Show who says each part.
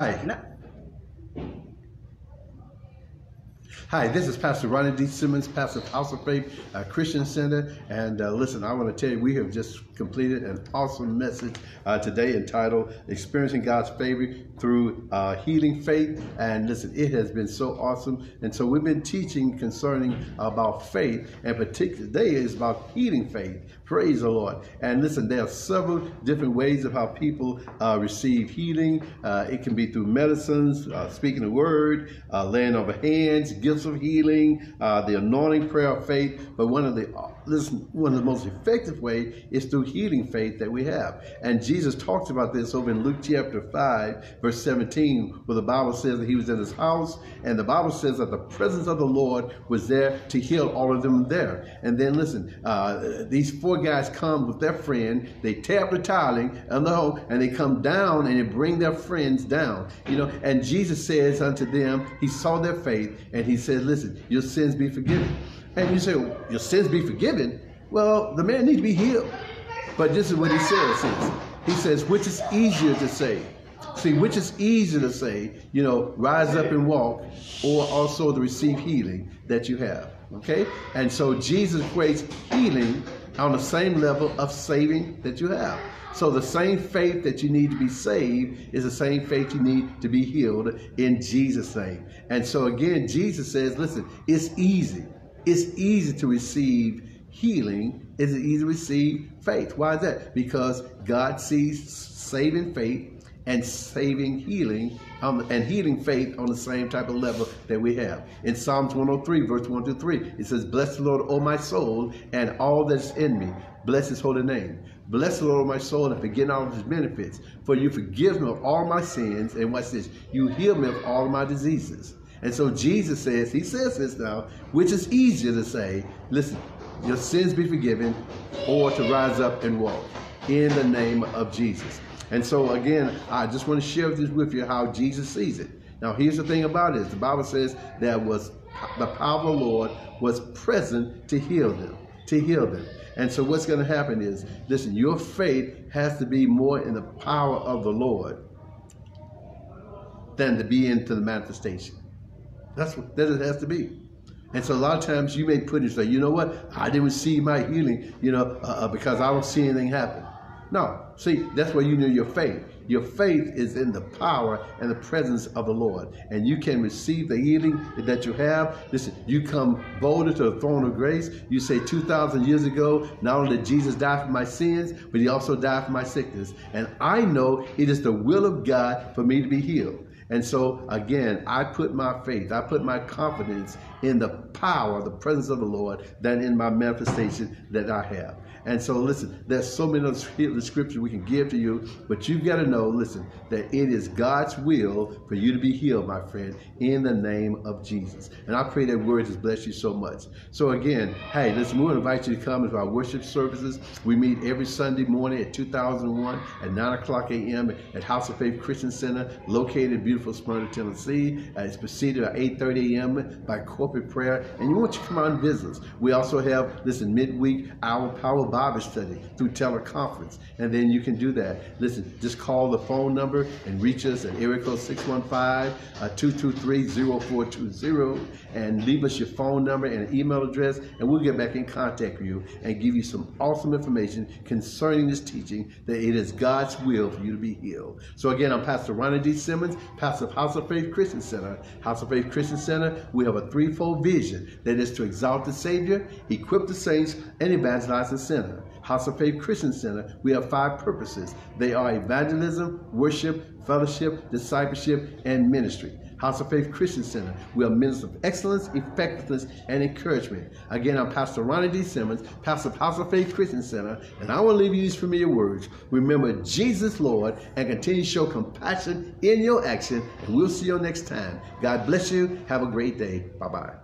Speaker 1: Hi. Hi, this is Pastor Ronnie D. Simmons, pastor of House of Faith uh, Christian Center. And uh, listen, I want to tell you, we have just completed an awesome message uh, today entitled Experiencing God's Favor Through uh, Healing Faith. And listen, it has been so awesome. And so we've been teaching concerning about faith, and particularly today is about healing faith. Praise the Lord. And listen, there are several different ways of how people uh, receive healing. Uh, it can be through medicines, speaking the word, laying over hands, gifts of healing, uh, the anointing prayer of faith. But one of the listen, one of the most effective way is through healing faith that we have. And Jesus talks about this over in Luke chapter 5, verse 17, where the Bible says that he was in his house, and the Bible says that the presence of the Lord was there to heal all of them there. And then listen, uh, these four guys come with their friend, they tap the tiling and the hole, and they come down and they bring their friends down. You know, and Jesus says unto them, He saw their faith, and he said, Listen, your sins be forgiven. And you say, your sins be forgiven. Well, the man needs to be healed. But this is what he says. He says, which is easier to say? See, which is easier to say, you know, rise up and walk, or also to receive healing that you have. Okay? And so Jesus equates healing on the same level of saving that you have. So the same faith that you need to be saved is the same faith you need to be healed in Jesus' name. And so again, Jesus says, listen, it's easy. It's easy to receive healing. It's easy to receive faith. Why is that? Because God sees saving faith and saving healing um, and healing faith on the same type of level that we have. In Psalms 103, verse 1 to 3, it says, Bless the Lord, O my soul, and all that's in me. Bless his holy name. Bless the Lord, O my soul, and forget all of his benefits. For you forgive me of all my sins, and what's this? You heal me of all my diseases. And so Jesus says, he says this now, which is easier to say, listen, your sins be forgiven, or to rise up and walk in the name of Jesus. And so again, I just want to share this with you how Jesus sees it. Now, here's the thing about it. The Bible says that was the power of the Lord was present to heal them, to heal them. And so what's going to happen is, listen, your faith has to be more in the power of the Lord than to be into the manifestation. That's what that it has to be. And so a lot of times you may put it say, you know what, I didn't see my healing, you know, uh, uh, because I don't see anything happen. No, see, that's where you know your faith. Your faith is in the power and the presence of the Lord. And you can receive the healing that you have. Listen, you come boldly to the throne of grace. You say 2,000 years ago, not only did Jesus die for my sins, but he also died for my sickness. And I know it is the will of God for me to be healed. And so, again, I put my faith, I put my confidence in the power, the presence of the Lord, than in my manifestation that I have. And so, listen, there's so many other scriptures we can give to you, but you've got to know, listen, that it is God's will for you to be healed, my friend, in the name of Jesus. And I pray that word has blessed you so much. So, again, hey, listen, we invite you to come to our worship services. We meet every Sunday morning at 2001 at 9 o'clock a.m. at House of Faith Christian Center, located in beautiful Smyrna, Tennessee. Uh, it's preceded at 8.30 a.m. by corporate prayer. And you want you to come out and visit us. We also have, listen, midweek, our power Bible study through teleconference. And then you can do that. Listen, just call the phone number and reach us at area code 615-223-0420 uh, and leave us your phone number and email address and we'll get back in contact with you and give you some awesome information concerning this teaching that it is God's will for you to be healed. So again, I'm Pastor Ronnie D. Simmons, pastor of House of Faith Christian Center. House of Faith Christian Center, we have a threefold vision that is to exalt the Savior, equip the saints, and evangelize the sinner. Center, House of Faith Christian Center, we have five purposes. They are evangelism, worship, fellowship, discipleship, and ministry. House of Faith Christian Center. We are ministers of excellence, effectiveness, and encouragement. Again, I'm Pastor Ronnie D. Simmons, pastor of House of Faith Christian Center, and I want to leave you these familiar words. Remember Jesus, Lord, and continue to show compassion in your action, and we'll see you next time. God bless you. Have a great day. Bye-bye.